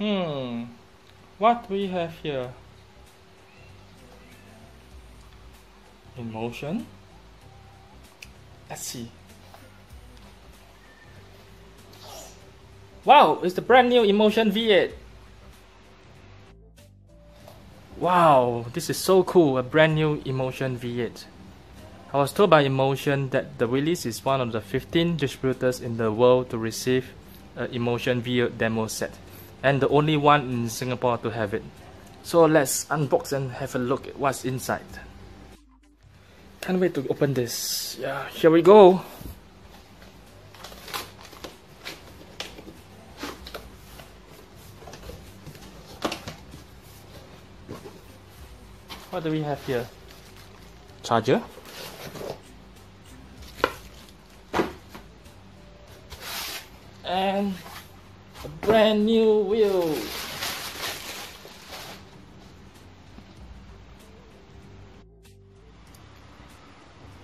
Hmm, what we have here? Inmotion. Let's see. Wow, it's the brand new Inmotion V8. Wow, this is so cool, a brand new Inmotion V8. I was told by Inmotion that the Willys is one of the 15 distributors in the world to receive an Inmotion V8 demo set and the only one in Singapore to have it. So let's unbox and have a look at what's inside. Can't wait to open this. Yeah, here we go. What do we have here? Charger. And a brand new wheel.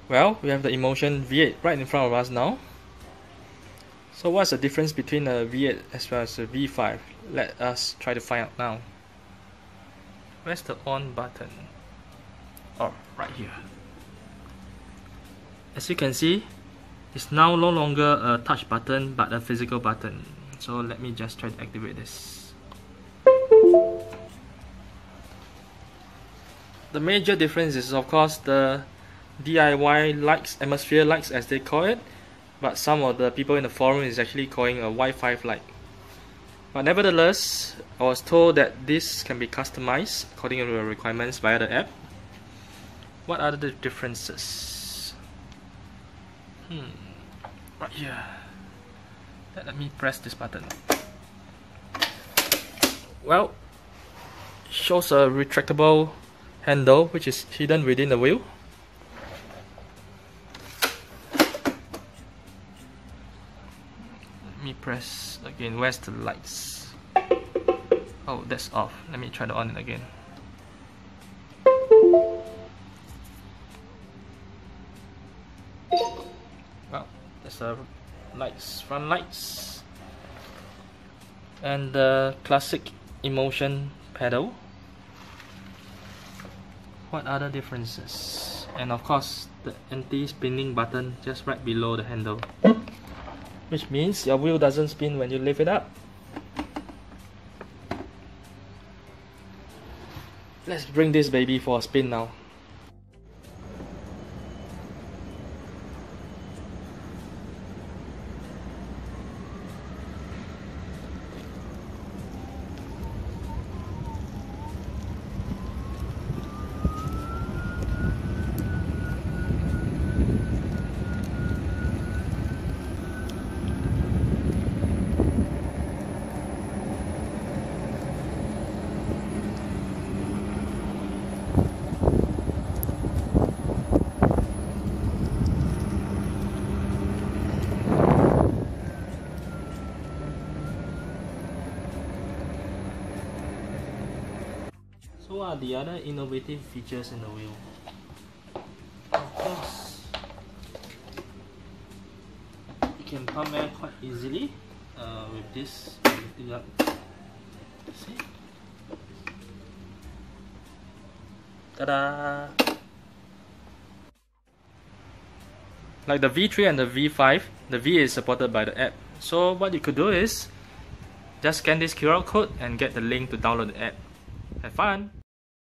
Well, we have the Inmotion V8 right in front of us now. So what's the difference between a V8 as well as a V5? Let us try to find out now. Where's the on button? Oh, right here. As you can see, it's now no longer a touch button but a physical button. So let me just try to activate this. The major difference is of course the DIY lights, atmosphere lights as they call it, but some of the people in the forum is actually calling a Wi-Fi light. But nevertheless, I was told that this can be customized according to the requirements via the app. What are the differences? Hmm, right here. Let me press this button. Well, shows a retractable handle which is hidden within the wheel. Let me press again. Where's the lights? Oh, that's off. Let me try to on it again. Well, that's a lights, front lights, and the classic Inmotion pedal. What other differences? And of course, the anti-spinning button just right below the handle, which means your wheel doesn't spin when you lift it up. Let's bring this baby for a spin now. So what are the other innovative features in the wheel? Of course, you can pump air quite easily uh, with this up. See? Ta-da! Like the V3 and the V5, the V is supported by the app. So what you could do is just scan this QR code and get the link to download the app. Have fun!